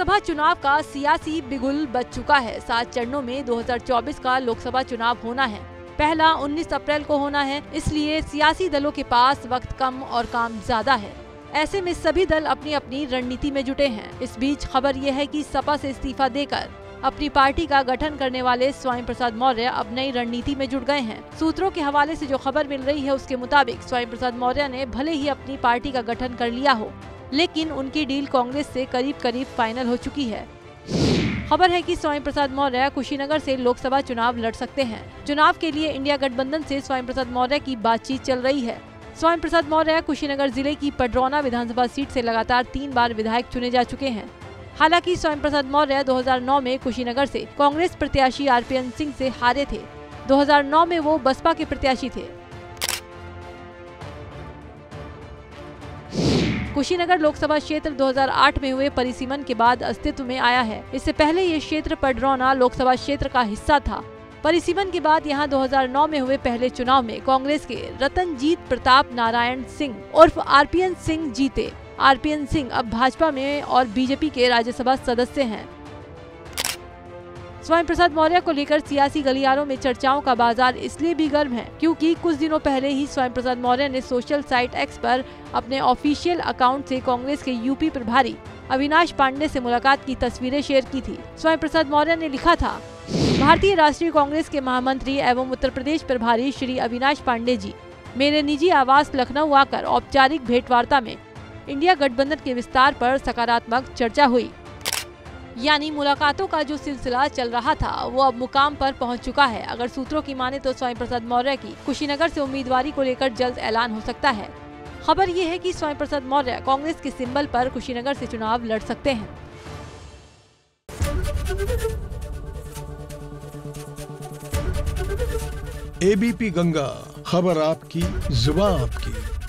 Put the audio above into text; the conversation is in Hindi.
लोकसभा चुनाव का सियासी बिगुल बच चुका है। सात चरणों में 2024 का लोकसभा चुनाव होना है। पहला 19 अप्रैल को होना है, इसलिए सियासी दलों के पास वक्त कम और काम ज़्यादा है। ऐसे में सभी दल अपनी अपनी रणनीति में जुटे हैं। इस बीच खबर यह है कि सपा से इस्तीफा देकर अपनी पार्टी का गठन करने वाले स्वामी प्रसाद मौर्य अब नई रणनीति में जुट गए हैं। सूत्रों के हवाले से जो खबर मिल रही है, उसके मुताबिक स्वामी प्रसाद मौर्य ने भले ही अपनी पार्टी का गठन कर लिया हो लेकिन उनकी डील कांग्रेस से करीब करीब फाइनल हो चुकी है। खबर है कि स्वामी प्रसाद मौर्य कुशीनगर से लोकसभा चुनाव लड़ सकते हैं। चुनाव के लिए इंडिया गठबंधन से स्वामी प्रसाद मौर्य की बातचीत चल रही है। स्वामी प्रसाद मौर्य कुशीनगर ज़िले की पडरौना विधानसभा सीट से लगातार तीन बार विधायक चुने जा चुके हैं। हालाँकि स्वामी प्रसाद मौर्य 2009 में कुशीनगर से कांग्रेस प्रत्याशी आरपीएन सिंह से हारे थे। 2009 में वो बसपा के प्रत्याशी थे। कुशीनगर लोकसभा क्षेत्र 2008 में हुए परिसीमन के बाद अस्तित्व में आया है। इससे पहले ये क्षेत्र पडरौना लोकसभा क्षेत्र का हिस्सा था। परिसीमन के बाद यहाँ 2009 में हुए पहले चुनाव में कांग्रेस के रतनजीत प्रताप नारायण सिंह उर्फ़ आरपीएन सिंह जीते। आरपीएन सिंह अब भाजपा में और बीजेपी के राज्यसभा सदस्य हैं। स्वामी प्रसाद मौर्य को लेकर सियासी गलियारों में चर्चाओं का बाज़ार इसलिए भी गर्म है क्योंकि कुछ दिनों पहले ही स्वामी प्रसाद मौर्य ने सोशल साइट एक्स पर अपने ऑफिशियल अकाउंट से कांग्रेस के यूपी प्रभारी अविनाश पांडे से मुलाकात की तस्वीरें शेयर की थी। स्वामी प्रसाद मौर्य ने लिखा था, भारतीय राष्ट्रीय कांग्रेस के महामंत्री एवं उत्तर प्रदेश प्रभारी श्री अविनाश पांडे जी, मेरे निजी आवास लखनऊ आकर औपचारिक भेंटवार्ता में इंडिया गठबंधन के विस्तार पर सकारात्मक चर्चा हुई। यानी मुलाकातों का जो सिलसिला चल रहा था, वो अब मुकाम पर पहुँच चुका है। अगर सूत्रों की माने तो स्वामी प्रसाद मौर्य की कुशीनगर से उम्मीदवारी को लेकर जल्द ऐलान हो सकता है। खबर ये है कि स्वामी प्रसाद मौर्य कांग्रेस के सिंबल पर कुशीनगर से चुनाव लड़ सकते हैं। एबीपी गंगा, खबर आपकी, ज़ुबान आपकी।